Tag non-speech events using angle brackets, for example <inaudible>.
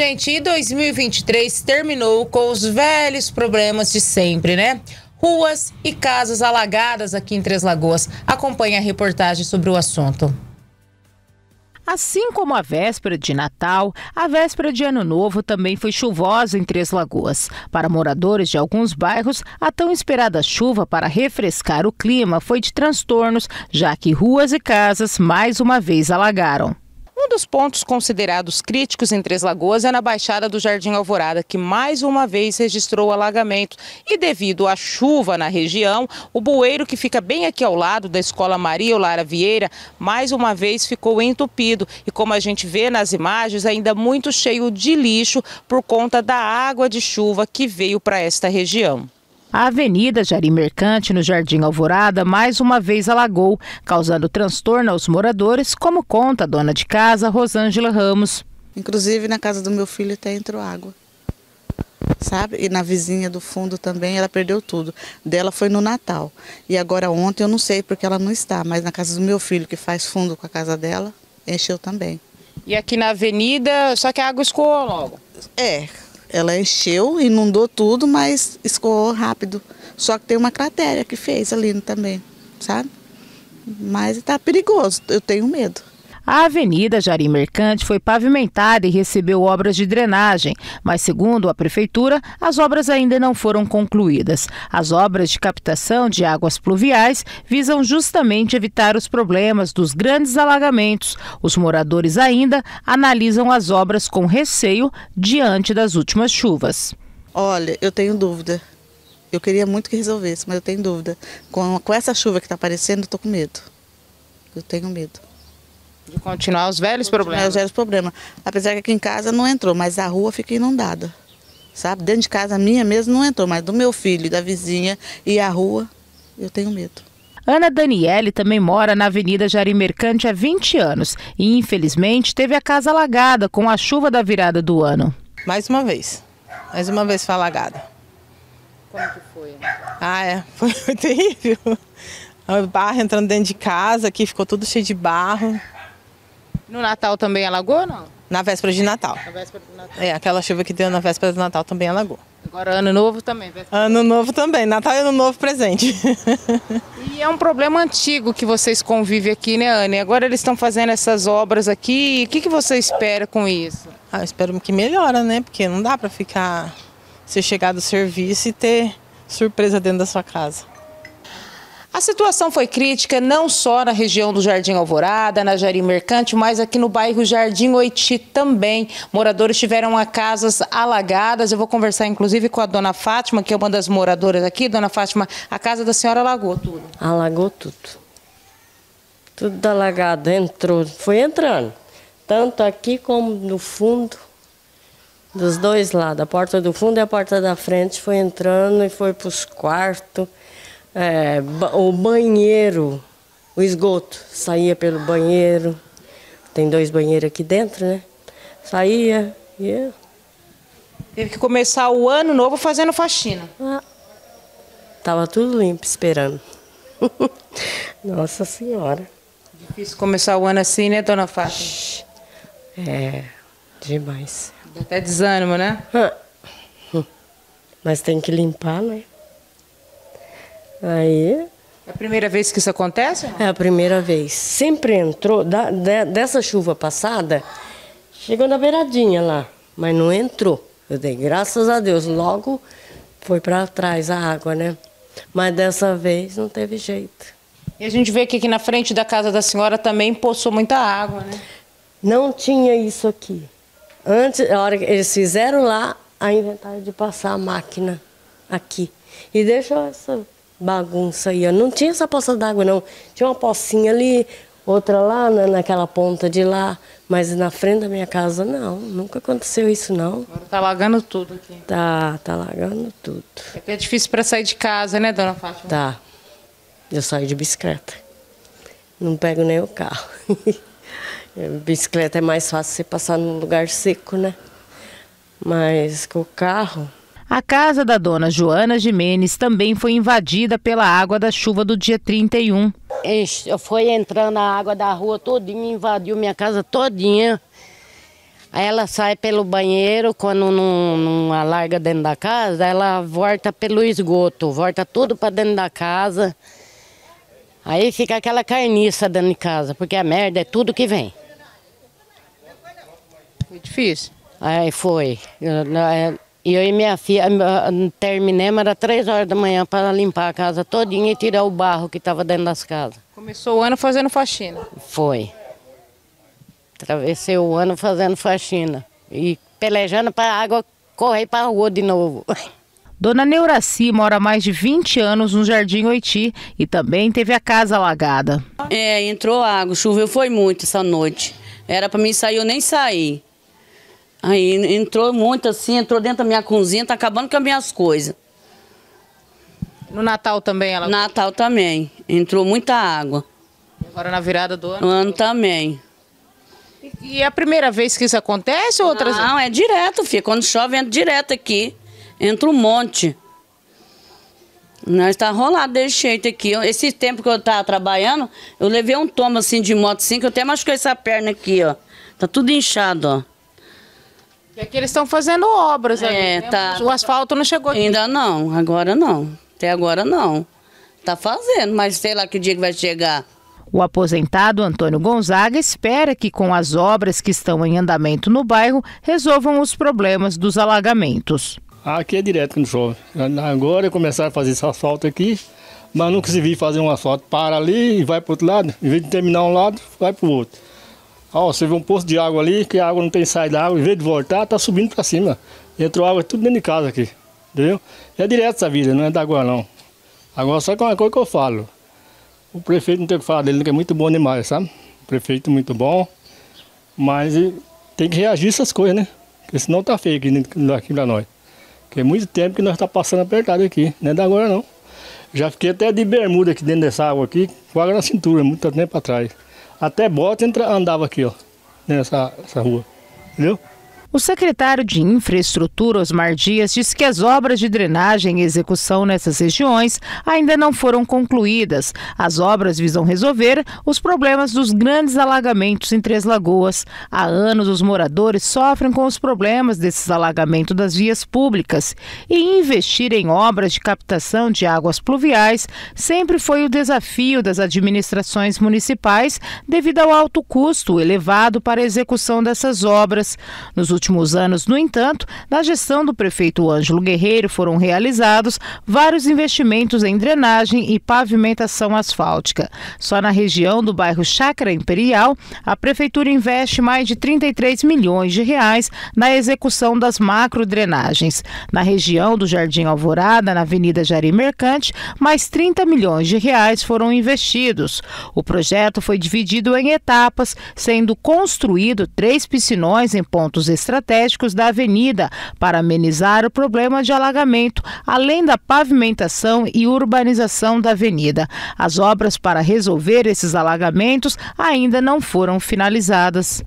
Gente, e 2023 terminou com os velhos problemas de sempre, né? Ruas e casas alagadas aqui em Três Lagoas. Acompanhe a reportagem sobre o assunto. Assim como a véspera de Natal, a véspera de Ano Novo também foi chuvosa em Três Lagoas. Para moradores de alguns bairros, a tão esperada chuva para refrescar o clima foi de transtornos, já que ruas e casas mais uma vez alagaram. Um dos pontos considerados críticos em Três Lagoas é na Baixada do Jardim Alvorada, que mais uma vez registrou alagamento. E devido à chuva na região, o bueiro que fica bem aqui ao lado da Escola Maria Olara Vieira, mais uma vez ficou entupido. E como a gente vê nas imagens, ainda muito cheio de lixo por conta da água de chuva que veio para esta região. A Avenida Jari Mercante, no Jardim Alvorada, mais uma vez alagou, causando transtorno aos moradores, como conta a dona de casa, Rosângela Ramos. Inclusive na casa do meu filho até entrou água. Sabe? E na vizinha do fundo também ela perdeu tudo. Dela foi no Natal. E agora ontem eu não sei porque ela não está, mas na casa do meu filho, que faz fundo com a casa dela, encheu também. E aqui na avenida, só que a água escoou logo? É, ela encheu, inundou tudo, mas escoou rápido. Só que tem uma cratera que fez ali também, sabe? Mas está perigoso, eu tenho medo. A Avenida Jari Mercante foi pavimentada e recebeu obras de drenagem, mas, segundo a Prefeitura, as obras ainda não foram concluídas. As obras de captação de águas pluviais visam justamente evitar os problemas dos grandes alagamentos. Os moradores ainda analisam as obras com receio diante das últimas chuvas. Olha, eu tenho dúvida. Eu queria muito que resolvesse, mas eu tenho dúvida. Com, com essa chuva que está aparecendo, eu estou com medo. Eu tenho medo. De continuar os velhos problemas. Os velhos problemas. Apesar que aqui em casa não entrou, mas a rua fica inundada. Sabe? Dentro de casa minha mesmo não entrou, mas do meu filho, da vizinha e a rua, eu tenho medo. Ana Daniele também mora na Avenida Jari Mercante há 20 anos e, infelizmente, teve a casa alagada com a chuva da virada do ano. Mais uma vez. Mais uma vez foi alagada. Como que foi? Ah, é. <laughs> Foi terrível. O barro entrando dentro de casa, aqui ficou tudo cheio de barro. No Natal também alagou ou não? Na véspera de Natal. Na véspera do Natal. É, aquela chuva que deu na véspera do Natal também alagou. Agora ano novo também. Ano novo também. Natal e ano novo presente. <laughs> e é um problema antigo que vocês convivem aqui, né, Anne? Agora eles estão fazendo essas obras aqui. O que, que você espera com isso? Ah, eu espero que melhora, né? Porque não dá para ficar... Você chegar do serviço e ter surpresa dentro da sua casa. A situação foi crítica não só na região do Jardim Alvorada, na Jari Mercante, mas aqui no bairro Jardim Oiti também. Moradores tiveram casas alagadas. Eu vou conversar inclusive com a dona Fátima, que é uma das moradoras aqui. Dona Fátima, a casa da senhora alagou tudo? Alagou tudo. Tudo alagado, entrou, foi entrando. Tanto aqui como no fundo, dos dois lados. A porta do fundo e a porta da frente foi entrando e foi para os quartos é, o banheiro, o esgoto saía pelo banheiro. Tem dois banheiros aqui dentro, né? Saía e Teve que começar o ano novo fazendo faxina. Ah, tava tudo limpo esperando. <laughs> Nossa Senhora. Difícil começar o ano assim, né, dona Fátima? É, demais. Dá até desânimo, né? Mas tem que limpar, né? Aí. É a primeira vez que isso acontece? É a primeira vez. Sempre entrou, da, de, dessa chuva passada, chegou na beiradinha lá, mas não entrou. Eu dei graças a Deus, logo foi para trás a água, né? Mas dessa vez não teve jeito. E a gente vê que aqui na frente da casa da senhora também poçou muita água, né? Não tinha isso aqui. Antes, a hora que eles fizeram lá, a inventaram de passar a máquina aqui. E deixou essa bagunça aí. Não tinha essa poça d'água, não. Tinha uma pocinha ali, outra lá na, naquela ponta de lá. Mas na frente da minha casa, não. Nunca aconteceu isso, não. Agora tá lagando tudo aqui. Tá, tá lagando tudo. É que é difícil para sair de casa, né, dona Fátima? Tá. Eu saio de bicicleta. Não pego nem o carro. <laughs> bicicleta é mais fácil você passar num lugar seco, né? Mas com o carro, a casa da dona Joana Jimenez também foi invadida pela água da chuva do dia 31. Foi entrando a água da rua todinha, invadiu minha casa todinha. Aí ela sai pelo banheiro, quando não, não alarga dentro da casa, ela volta pelo esgoto, volta tudo para dentro da casa. Aí fica aquela carniça dentro de casa, porque a merda é tudo que vem. Foi difícil? Aí foi. E eu e minha filha terminamos, era três horas da manhã para limpar a casa todinha e tirar o barro que estava dentro das casas. Começou o ano fazendo faxina? Foi. Atravessei o ano fazendo faxina e pelejando para a água correr para a rua de novo. <laughs> Dona Neuraci mora há mais de 20 anos no Jardim Oiti e também teve a casa alagada. É, entrou água, choveu foi muito essa noite. Era para mim sair, eu nem saí. Aí entrou muito assim, entrou dentro da minha cozinha, tá acabando com as minhas coisas. No Natal também ela? Natal também. Entrou muita água. Agora na virada do ano? No ano também. E é a primeira vez que isso acontece ou outras Não, é direto, filha. Quando chove, entra direto aqui. Entra um monte. Nós tá rolado desse jeito aqui. Esse tempo que eu tava trabalhando, eu levei um tomo assim de moto assim, que eu até machuquei essa perna aqui, ó. Tá tudo inchado, ó. E aqui eles estão fazendo obras é, ali, né? tá. O asfalto não chegou aqui. Ainda não, agora não. Até agora não. Tá fazendo, mas sei lá que dia que vai chegar. O aposentado Antônio Gonzaga espera que, com as obras que estão em andamento no bairro, resolvam os problemas dos alagamentos. Aqui é direto quando chove. Agora começaram a fazer esse asfalto aqui, mas nunca se viu fazer um asfalto. Para ali e vai para o outro lado. Em vez de terminar um lado, vai para o outro. Ó, você vê um poço de água ali, que a água não tem saída da água, em vez de voltar, tá subindo para cima. Entrou água tudo dentro de casa aqui, entendeu? É direto essa vida, não é da água não. Agora só que é uma coisa que eu falo. O prefeito não tem o que falar dele, que é muito bom demais, sabe? O prefeito muito bom, mas tem que reagir essas coisas, né? Porque senão tá feio aqui, aqui pra nós. Porque é muito tempo que nós tá passando apertado aqui, não é da agora não. Já fiquei até de bermuda aqui dentro dessa água aqui, com água na cintura, muito tempo atrás. Até bota andava aqui, ó, nessa rua, entendeu? O secretário de Infraestrutura, Osmar Dias, disse que as obras de drenagem em execução nessas regiões ainda não foram concluídas. As obras visam resolver os problemas dos grandes alagamentos em Três Lagoas. Há anos, os moradores sofrem com os problemas desses alagamentos das vias públicas. E investir em obras de captação de águas pluviais sempre foi o desafio das administrações municipais devido ao alto custo elevado para a execução dessas obras. Nos últimos anos, no entanto, na gestão do prefeito Ângelo Guerreiro foram realizados vários investimentos em drenagem e pavimentação asfáltica. Só na região do bairro Chácara Imperial, a prefeitura investe mais de 33 milhões de reais na execução das macro-drenagens. Na região do Jardim Alvorada, na Avenida Jari Mercante, mais 30 milhões de reais foram investidos. O projeto foi dividido em etapas, sendo construído três piscinões em pontos estratégicos estratégicos da avenida para amenizar o problema de alagamento, além da pavimentação e urbanização da avenida. As obras para resolver esses alagamentos ainda não foram finalizadas.